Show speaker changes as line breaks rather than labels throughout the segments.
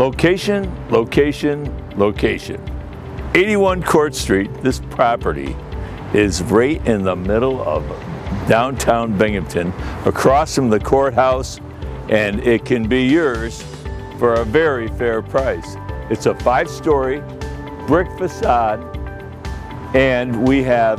Location, location, location. 81 Court Street, this property is right in the middle of downtown Binghamton, across from the courthouse, and it can be yours for a very fair price. It's a five-story brick facade, and we have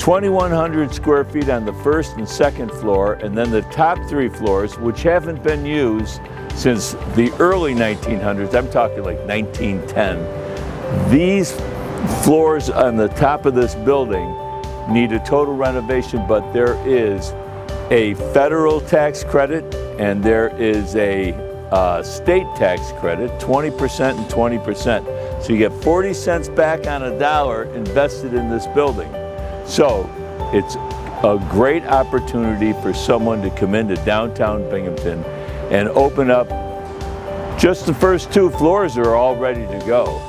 2,100 square feet on the first and second floor, and then the top three floors, which haven't been used since the early 1900s, I'm talking like 1910. These floors on the top of this building need a total renovation, but there is a federal tax credit and there is a uh, state tax credit, 20% and 20%. So you get 40 cents back on a dollar invested in this building. So it's a great opportunity for someone to come into downtown Binghamton and open up just the first two floors are all ready to go.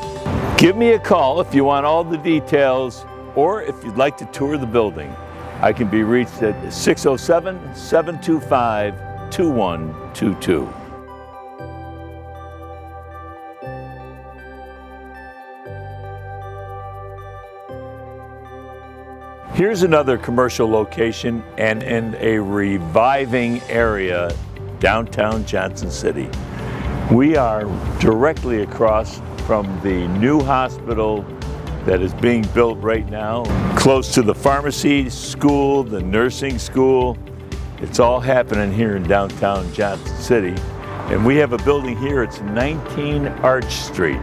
Give me a call if you want all the details or if you'd like to tour the building. I can be reached at 607-725-2122. Here's another commercial location and in a reviving area, downtown Johnson City. We are directly across from the new hospital that is being built right now, close to the pharmacy school, the nursing school. It's all happening here in downtown Johnson City. And we have a building here, it's 19 Arch Street.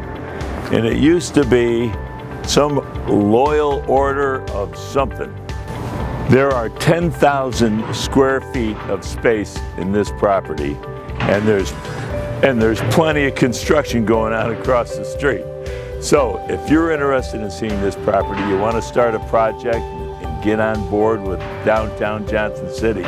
And it used to be some loyal order of something. There are 10,000 square feet of space in this property, and there's and there's plenty of construction going on across the street. So if you're interested in seeing this property, you want to start a project and get on board with downtown Johnson City,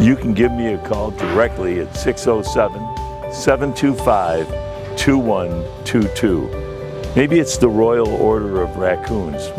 you can give me a call directly at 607-725-2122. Maybe it's the Royal Order of Raccoons.